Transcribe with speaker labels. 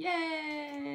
Speaker 1: Yay!